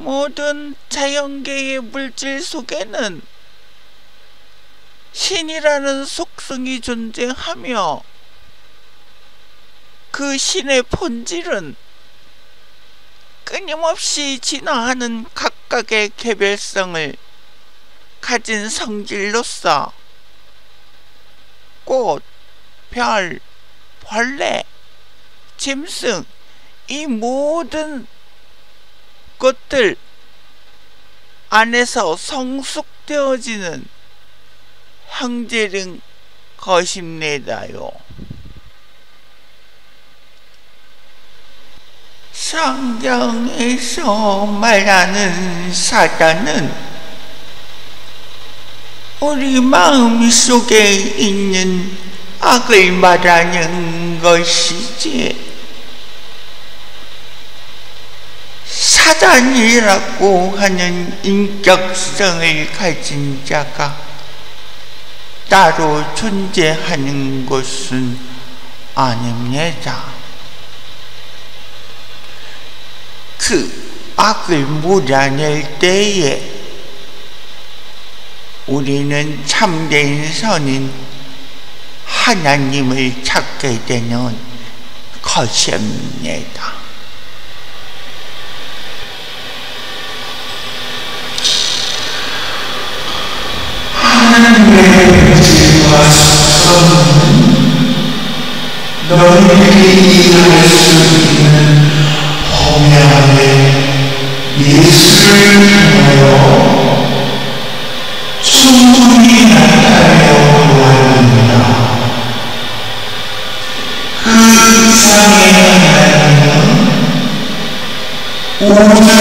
모든 자연계의 물질 속에는 신이라는 속성이 존재하며 그 신의 본질은 끊임없이 진화하는 각각의 개별성을 가진 성질로서 꽃, 별, 벌레, 짐승 이 모든 것들 안에서 성숙되어지는 형제는 것입니다요. 성경에서 말하는 사단은 우리 마음 속에 있는 악을 말하는 것이지 사단이라고 하는 인격성을 가진 자가 따로 존재하는 것은 아닙니다. 그 악을 몰아낼 때에 우리는 참된 선인 하나님을 찾게 되는 것입니다. 하나님의 뜻과 속성은 너희들이 이해할 수 있는 범야의 예수를 통하여 충분히 나타내어 보았느니라. 그 이상의 하나님은 우주를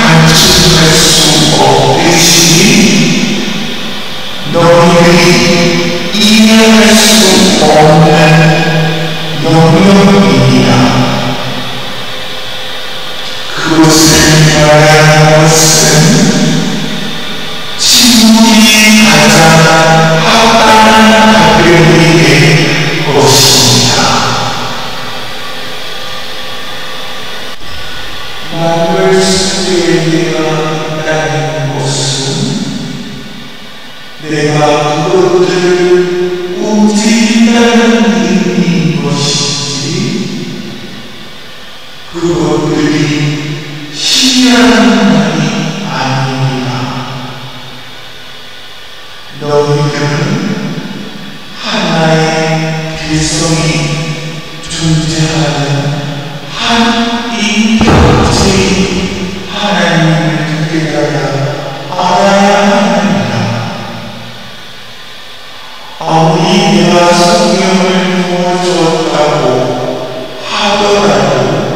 간직할 수 없으시 이해할 수 없는 영역이니라. 그것을 말하는 것은 친구이 가장 합당한 답변이 될 것입니다. 속에 내가 있다는 것은 내가 움직인다는 의미인 것이지 그것들이 신이라는 말이 아닙니다. 너희들은 하나의 개성이 하